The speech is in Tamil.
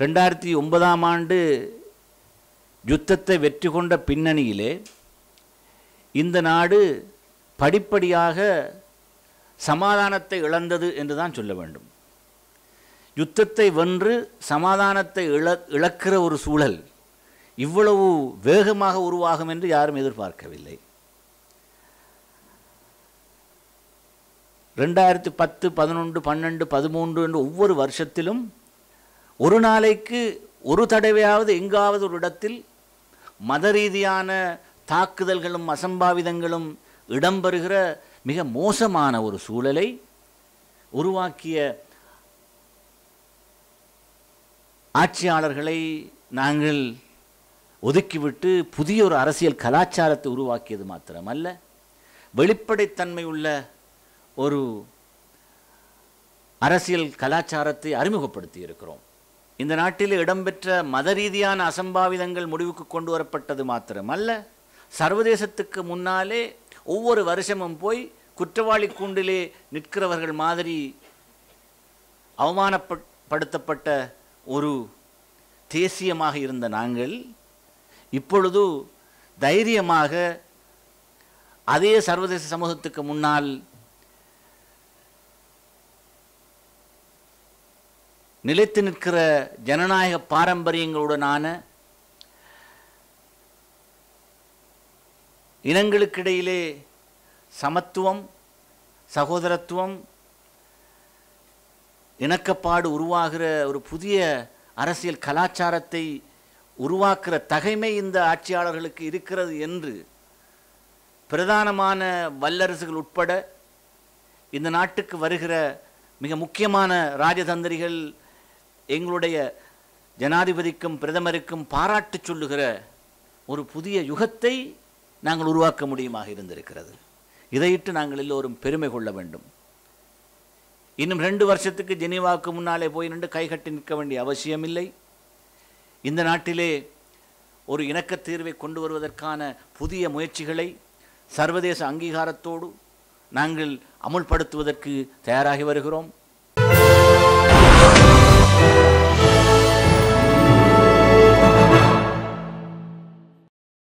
ரெண்டாயிரத்தி ஒன்பதாம் ஆண்டு யுத்தத்தை வெற்றி கொண்ட பின்னணியிலே இந்த நாடு படிப்படியாக சமாதானத்தை இழந்தது என்று தான் சொல்ல வேண்டும். யுத்தத்தை வென்று சமாதானத்தை இழ இழக்கிற ஒரு சூழல் இவ்வளவு வேகமாக உருவாகும் என்று யாரும் எதிர்பார்க்கவில்லை. ரெண்டாயிரத்தி பத்து பதினொன்று பன்னெண்டு பதிமூன்று என்று ஒவ்வொரு வருஷத்திலும் ஒரு நாளைக்கு ஒரு தடவையாவது எங்காவது ஒரு இடத்தில் மத ரீதியான தாக்குதல்களும் அசம்பாவிதங்களும் இடம்பெறுகிற மிக மோசமான ஒரு சூழலை உருவாக்கிய ஆட்சியாளர்களை நாங்கள் ஒதுக்கிவிட்டு புதிய ஒரு அரசியல் கலாச்சாரத்தை உருவாக்கியது மாத்திரமல்ல வெளிப்படைத்தன்மை உள்ள ஒரு அரசியல் கலாச்சாரத்தை அறிமுகப்படுத்தி இருக்கிறோம் இந்த நாட்டில் இடம்பெற்ற மத ரீதியான அசம்பாவிதங்கள் முடிவுக்கு கொண்டு வரப்பட்டது மாத்திரமல்ல. சர்வதேசத்துக்கு முன்னாலே ஒவ்வொரு வருஷமும் போய் குற்றவாளி கூண்டிலே நிற்கிறவர்கள் மாதிரி அவமானப்படுத்தப்பட்ட ஒரு தேசியமாக இருந்த நாங்கள் இப்பொழுது தைரியமாக அதே சர்வதேச சமூகத்துக்கு முன்னால் நிலைத்து நிற்கிற ஜனநாயக பாரம்பரியங்களுடனான இனங்களுக்கிடையிலே சமத்துவம் சகோதரத்துவம் இணக்கப்பாடு உருவாகிற ஒரு புதிய அரசியல் கலாச்சாரத்தை உருவாக்குற தகைமை இந்த ஆட்சியாளர்களுக்கு இருக்கிறது என்று பிரதானமான வல்லரசுகள் உட்பட இந்த நாட்டுக்கு வருகிற மிக முக்கியமான ராஜதந்திரிகள் எங்களுடைய ஜனாதிபதிக்கும் பிரதமருக்கும் பாராட்டு சொல்லுகிற ஒரு புதிய யுகத்தை நாங்கள் உருவாக்க முடியுமாக இருந்திருக்கிறது. இதையிட்டு நாங்கள் எல்லோரும் பெருமை கொள்ள வேண்டும். இன்னும் ரெண்டு வருஷத்துக்கு ஜெனீவாவுக்கு முன்னாலே போய் நின்று கைகட்டி நிற்க வேண்டிய அவசியமில்லை. இந்த நாட்டிலே ஒரு இணக்கத் தீர்வை கொண்டு வருவதற்கான புதிய முயற்சிகளை சர்வதேச அங்கீகாரத்தோடு நாங்கள் அமுல்படுத்துவதற்கு தயாராகி வருகிறோம்.